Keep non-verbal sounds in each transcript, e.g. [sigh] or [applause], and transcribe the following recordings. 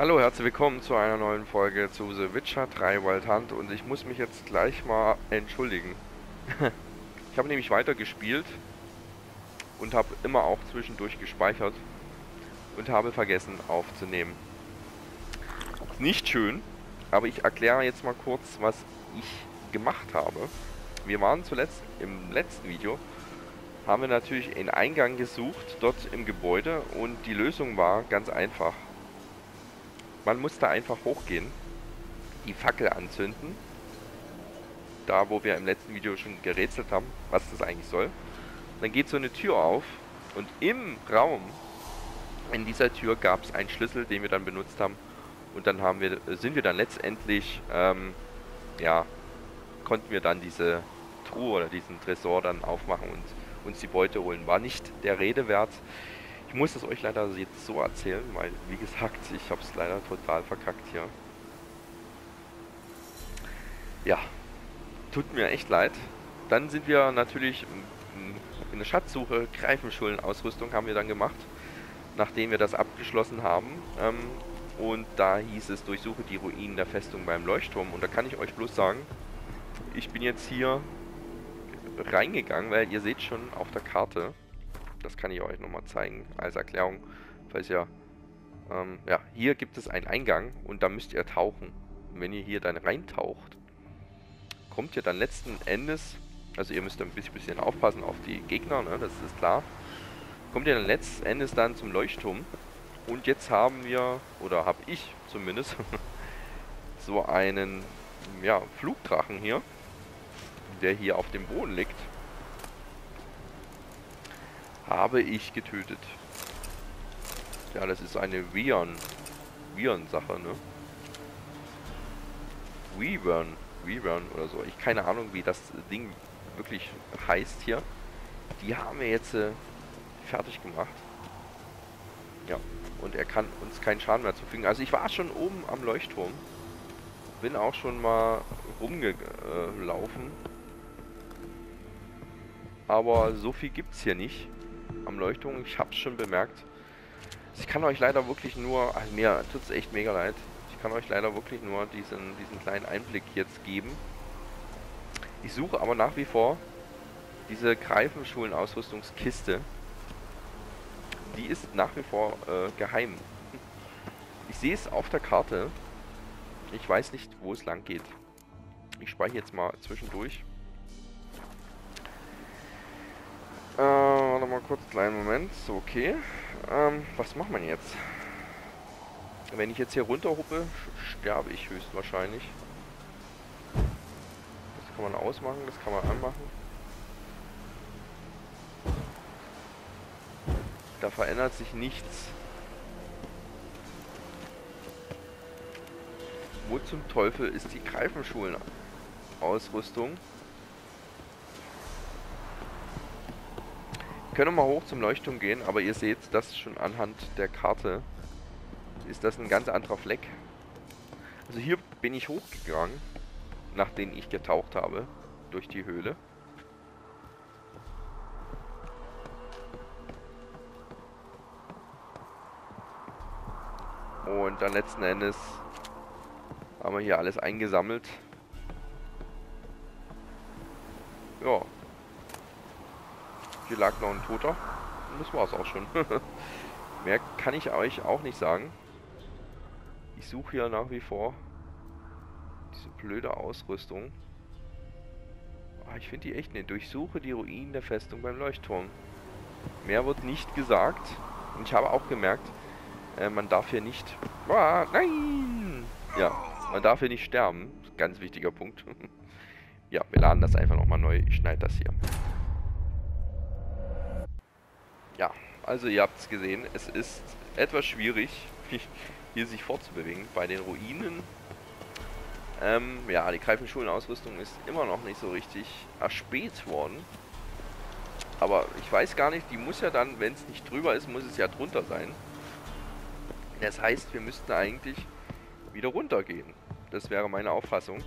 Hallo, herzlich willkommen zu einer neuen Folge zu The Witcher 3 Wild Hunt und ich muss mich jetzt gleich mal entschuldigen. [laughs] ich habe nämlich weitergespielt und habe immer auch zwischendurch gespeichert und habe vergessen aufzunehmen. Nicht schön, aber ich erkläre jetzt mal kurz, was ich gemacht habe. Wir waren zuletzt im letzten Video, haben wir natürlich einen Eingang gesucht dort im Gebäude und die Lösung war ganz einfach. Man muss da einfach hochgehen, die Fackel anzünden, da wo wir im letzten Video schon gerätselt haben, was das eigentlich soll. Dann geht so eine Tür auf und im Raum, in dieser Tür gab es einen Schlüssel, den wir dann benutzt haben. Und dann haben wir, sind wir dann letztendlich, ähm, ja, konnten wir dann diese Truhe oder diesen Tresor dann aufmachen und uns die Beute holen. War nicht der Rede wert. Ich muss es euch leider jetzt so erzählen, weil, wie gesagt, ich habe es leider total verkackt hier. Ja, tut mir echt leid. Dann sind wir natürlich in der Schatzsuche, Greifenschulen-Ausrüstung haben wir dann gemacht, nachdem wir das abgeschlossen haben. Ähm, und da hieß es, durchsuche die Ruinen der Festung beim Leuchtturm. Und da kann ich euch bloß sagen, ich bin jetzt hier reingegangen, weil ihr seht schon auf der Karte, das kann ich euch nochmal zeigen als Erklärung, falls ihr, ähm, ja, hier gibt es einen Eingang und da müsst ihr tauchen. Und wenn ihr hier dann reintaucht, kommt ihr dann letzten Endes, also ihr müsst ein bisschen aufpassen auf die Gegner, ne, das ist klar, kommt ihr dann letzten Endes dann zum Leuchtturm und jetzt haben wir, oder habe ich zumindest, [laughs] so einen, ja, Flugdrachen hier, der hier auf dem Boden liegt habe ich getötet. Ja, das ist eine Viren. Viren-Sache, ne? Weavern. Weavern oder so. Ich keine Ahnung, wie das Ding wirklich heißt hier. Die haben wir jetzt äh, fertig gemacht. Ja. Und er kann uns keinen Schaden mehr zufügen. Also ich war schon oben am Leuchtturm. Bin auch schon mal rumgelaufen. Aber so viel gibt es hier nicht am Leuchtturm. Ich habe es schon bemerkt. Ich kann euch leider wirklich nur, also mir tut es echt mega leid. Ich kann euch leider wirklich nur diesen, diesen kleinen Einblick jetzt geben. Ich suche aber nach wie vor diese Greifenschulen-Ausrüstungskiste. Die ist nach wie vor äh, geheim. Ich sehe es auf der Karte. Ich weiß nicht, wo es lang geht. Ich speichere jetzt mal zwischendurch. Mal kurz, kleinen Moment. So, okay. Ähm, was macht man jetzt? Wenn ich jetzt hier runterhuppe, sterbe ich höchstwahrscheinlich. Das kann man ausmachen, das kann man anmachen. Da verändert sich nichts. Wo zum Teufel ist die Greifenschulen-Ausrüstung? Können mal hoch zum Leuchtturm gehen, aber ihr seht das schon anhand der Karte. Ist das ein ganz anderer Fleck. Also hier bin ich hochgegangen, nachdem ich getaucht habe, durch die Höhle. Und dann letzten Endes haben wir hier alles eingesammelt. Ja, hier lag noch ein Toter. Und das war's auch schon. [laughs] Mehr kann ich euch auch nicht sagen. Ich suche hier nach wie vor diese blöde Ausrüstung. Ah, ich finde die echt nicht. Durchsuche die Ruinen der Festung beim Leuchtturm. Mehr wird nicht gesagt. Und ich habe auch gemerkt, äh, man darf hier nicht... Ah, nein! Ja, man darf hier nicht sterben. Ganz wichtiger Punkt. [laughs] ja, wir laden das einfach nochmal neu. Ich schneide das hier. Ja, also ihr habt es gesehen, es ist etwas schwierig, [laughs] hier sich fortzubewegen. Bei den Ruinen, ähm, ja, die Greifenschulenausrüstung ist immer noch nicht so richtig erspäht worden. Aber ich weiß gar nicht, die muss ja dann, wenn es nicht drüber ist, muss es ja drunter sein. Das heißt, wir müssten eigentlich wieder runtergehen. Das wäre meine Auffassung.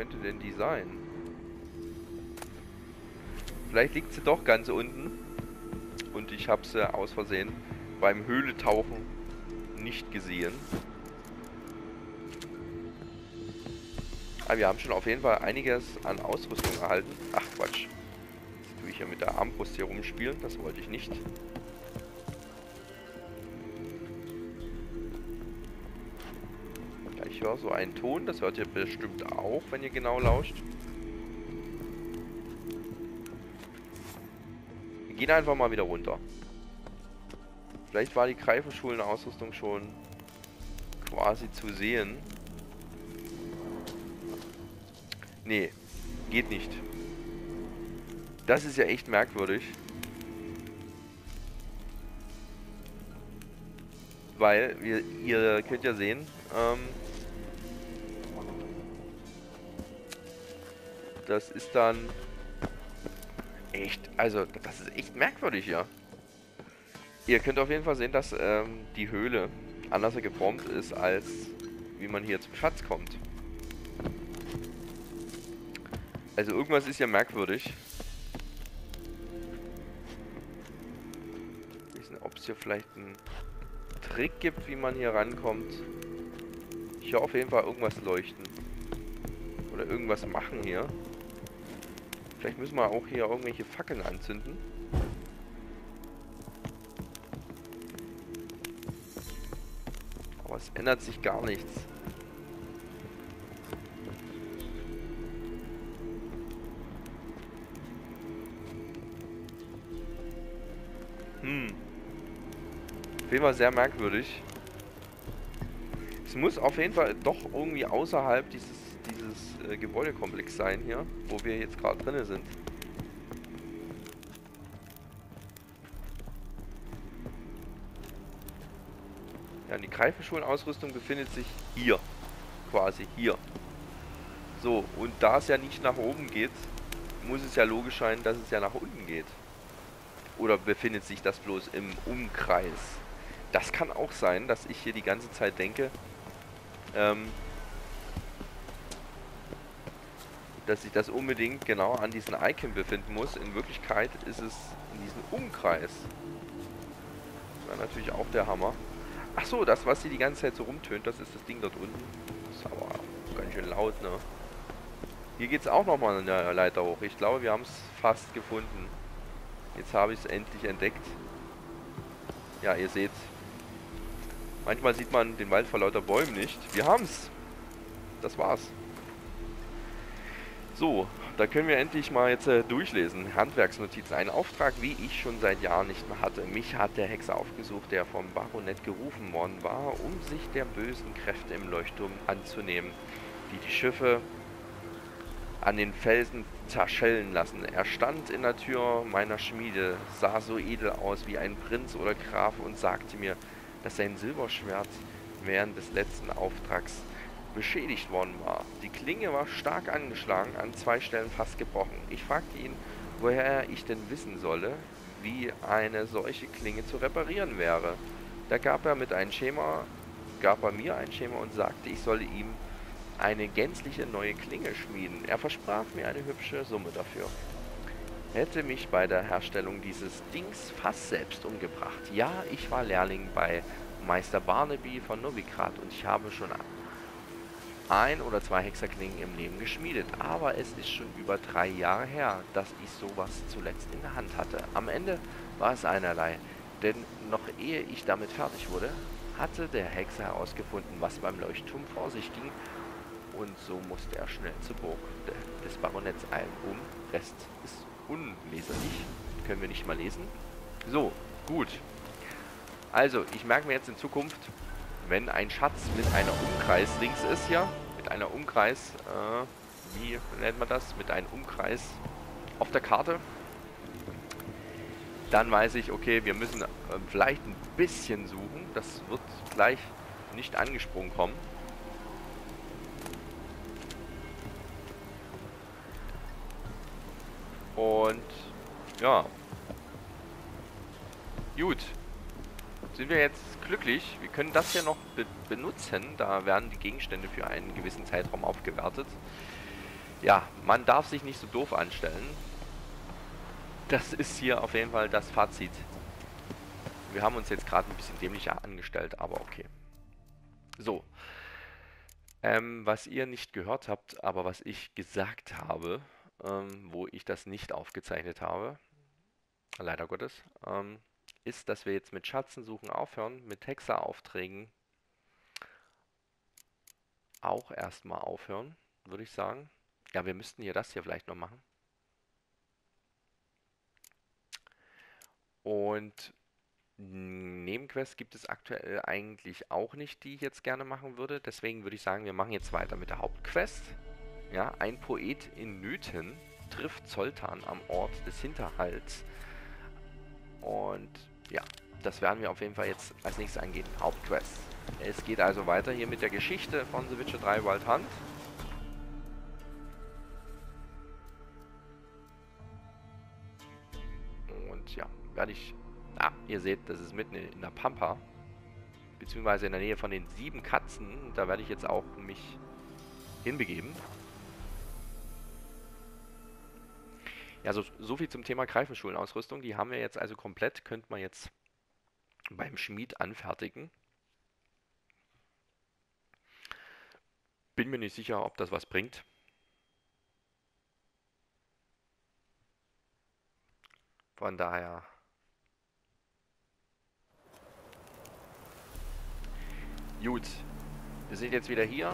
Könnte denn die sein? Vielleicht liegt sie doch ganz unten. Und ich habe sie aus Versehen beim Höhletauchen nicht gesehen. Aber wir haben schon auf jeden Fall einiges an Ausrüstung erhalten. Ach Quatsch. Jetzt tue ich ja mit der Armbrust hier rumspielen. Das wollte ich nicht. Ich höre so einen Ton. Das hört ihr bestimmt auch, wenn ihr genau lauscht. Wir gehen einfach mal wieder runter. Vielleicht war die Greifenschulenausrüstung schon quasi zu sehen. Nee, geht nicht. Das ist ja echt merkwürdig. Weil, wir, ihr könnt ja sehen, ähm, das ist dann echt, also das ist echt merkwürdig hier. Ihr könnt auf jeden Fall sehen, dass ähm, die Höhle anders geformt ist, als wie man hier zum Schatz kommt. Also irgendwas ist ja merkwürdig. Wissen, ob es hier vielleicht einen Trick gibt, wie man hier rankommt. Ich höre auf jeden Fall irgendwas leuchten. Oder irgendwas machen hier. Vielleicht müssen wir auch hier irgendwelche Fackeln anzünden. Aber es ändert sich gar nichts. Hm. Auf jeden Fall sehr merkwürdig. Es muss auf jeden Fall doch irgendwie außerhalb dieses, dieses äh, Gebäudekomplex sein hier, wo wir jetzt gerade drin sind. Ja, die Greifenschulenausrüstung befindet sich hier. Quasi hier. So, und da es ja nicht nach oben geht, muss es ja logisch sein, dass es ja nach unten geht. Oder befindet sich das bloß im Umkreis? Das kann auch sein, dass ich hier die ganze Zeit denke, ähm, dass sich das unbedingt genau an diesen Icon befinden muss. In Wirklichkeit ist es in diesem Umkreis. Das wäre natürlich auch der Hammer. Ach so, das, was hier die ganze Zeit so rumtönt, das ist das Ding dort unten. Das ist aber ganz schön laut, ne? Hier geht es auch nochmal eine Leiter hoch. Ich glaube, wir haben es fast gefunden. Jetzt habe ich es endlich entdeckt. Ja, ihr seht. Manchmal sieht man den Wald vor lauter Bäumen nicht. Wir haben es. Das war's. So, da können wir endlich mal jetzt äh, durchlesen. Handwerksnotizen. Ein Auftrag, wie ich schon seit Jahren nicht mehr hatte. Mich hat der Hexer aufgesucht, der vom Baronett gerufen worden war, um sich der bösen Kräfte im Leuchtturm anzunehmen, die die Schiffe an den Felsen zerschellen lassen. Er stand in der Tür meiner Schmiede, sah so edel aus wie ein Prinz oder Graf und sagte mir, dass sein Silberschwert während des letzten Auftrags beschädigt worden war. Die Klinge war stark angeschlagen, an zwei Stellen fast gebrochen. Ich fragte ihn, woher ich denn wissen solle, wie eine solche Klinge zu reparieren wäre. Da gab er mit einem Schema, gab er mir ein Schema und sagte, ich solle ihm eine gänzliche neue Klinge schmieden. Er versprach mir eine hübsche Summe dafür. Hätte mich bei der Herstellung dieses Dings fast selbst umgebracht. Ja, ich war Lehrling bei Meister Barnaby von Novigrad und ich habe schon ein oder zwei Hexerklingen im Leben geschmiedet, aber es ist schon über drei Jahre her, dass ich sowas zuletzt in der Hand hatte. Am Ende war es einerlei, denn noch ehe ich damit fertig wurde, hatte der Hexer herausgefunden, was beim Leuchtturm vor sich ging, und so musste er schnell zur Burg des Baronetts eilen. Um, Rest ist unleserlich, können wir nicht mal lesen. So, gut. Also, ich merke mir jetzt in Zukunft, wenn ein Schatz mit einer Umkreis links ist hier, mit einer Umkreis, äh, wie nennt man das? Mit einem Umkreis auf der Karte, dann weiß ich, okay, wir müssen äh, vielleicht ein bisschen suchen. Das wird gleich nicht angesprungen kommen. Und ja. Gut sind wir jetzt glücklich. Wir können das hier noch be benutzen. Da werden die Gegenstände für einen gewissen Zeitraum aufgewertet. Ja, man darf sich nicht so doof anstellen. das ist hier auf jeden Fall das Fazit. Wir haben uns jetzt gerade ein bisschen dämlicher angestellt, aber okay. So. Ähm, was ihr nicht gehört habt, aber was ich gesagt habe, ähm, wo ich das nicht aufgezeichnet habe, leider Gottes, ähm, ist, dass wir jetzt mit Schatzensuchen aufhören, mit Hexeraufträgen auch erstmal aufhören, würde ich sagen. Ja, wir müssten hier das hier vielleicht noch machen. Und Nebenquests gibt es aktuell eigentlich auch nicht, die ich jetzt gerne machen würde. Deswegen würde ich sagen, wir machen jetzt weiter mit der Hauptquest. Ja, ein Poet in Nöten trifft Zoltan am Ort des Hinterhalts. Und ja, das werden wir auf jeden Fall jetzt als nächstes angehen. Hauptquest. Es geht also weiter hier mit der Geschichte von The Witcher 3 Wild Hunt. Und ja, werde ich... Ah, ihr seht, das ist mitten in der Pampa. Beziehungsweise in der Nähe von den sieben Katzen. Da werde ich jetzt auch mich hinbegeben. Ja, so, so viel zum Thema Greifenschulenausrüstung. Die haben wir jetzt also komplett. Könnte man jetzt beim Schmied anfertigen. Bin mir nicht sicher, ob das was bringt. Von daher... Gut, wir sind jetzt wieder hier.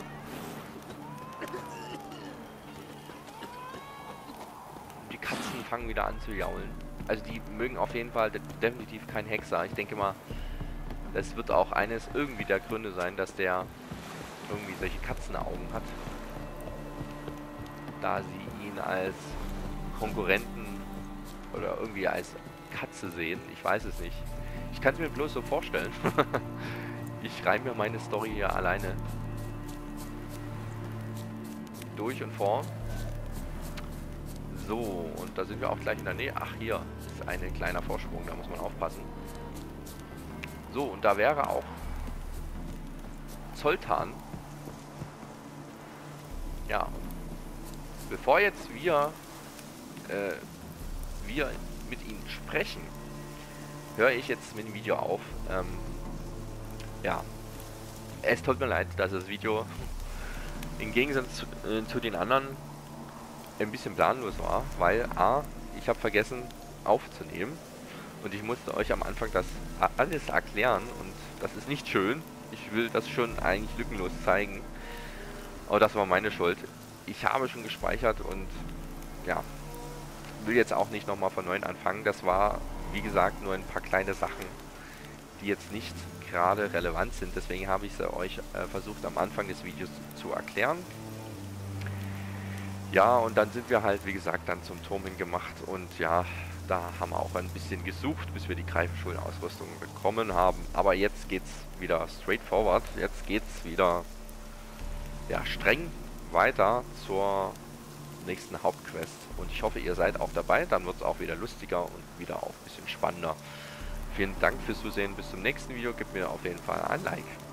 Die Katzen fangen wieder an zu jaulen. Also die mögen auf jeden Fall definitiv kein Hexer. Ich denke mal, das wird auch eines irgendwie der Gründe sein, dass der irgendwie solche Katzenaugen hat. Da sie ihn als Konkurrenten oder irgendwie als Katze sehen. Ich weiß es nicht. Ich kann es mir bloß so vorstellen. [laughs] ich reibe mir meine Story hier alleine durch und vor. So, und da sind wir auch gleich in der Nähe. Ach, hier ist ein kleiner Vorsprung, da muss man aufpassen. So, und da wäre auch Zoltan ja. Bevor jetzt wir, äh, wir mit ihnen sprechen, höre ich jetzt mit dem Video auf. Ähm, ja. Es tut mir leid, dass das Video [laughs] im Gegensatz zu, äh, zu den anderen ein bisschen planlos war, weil A, ich habe vergessen aufzunehmen und ich musste euch am Anfang das alles erklären und das ist nicht schön. Ich will das schon eigentlich lückenlos zeigen. Aber das war meine Schuld. Ich habe schon gespeichert und ja, will jetzt auch nicht nochmal von neuem anfangen. Das war, wie gesagt, nur ein paar kleine Sachen, die jetzt nicht gerade relevant sind. Deswegen habe ich sie euch äh, versucht am Anfang des Videos zu erklären. Ja, und dann sind wir halt, wie gesagt, dann zum Turm hingemacht und ja, da haben wir auch ein bisschen gesucht, bis wir die Greifenschulenausrüstung bekommen haben. Aber jetzt geht's wieder straight forward. Jetzt geht's wieder ja, streng weiter zur nächsten Hauptquest. Und ich hoffe, ihr seid auch dabei. Dann wird es auch wieder lustiger und wieder auch ein bisschen spannender. Vielen Dank fürs Zusehen. Bis zum nächsten Video. Gebt mir auf jeden Fall ein Like.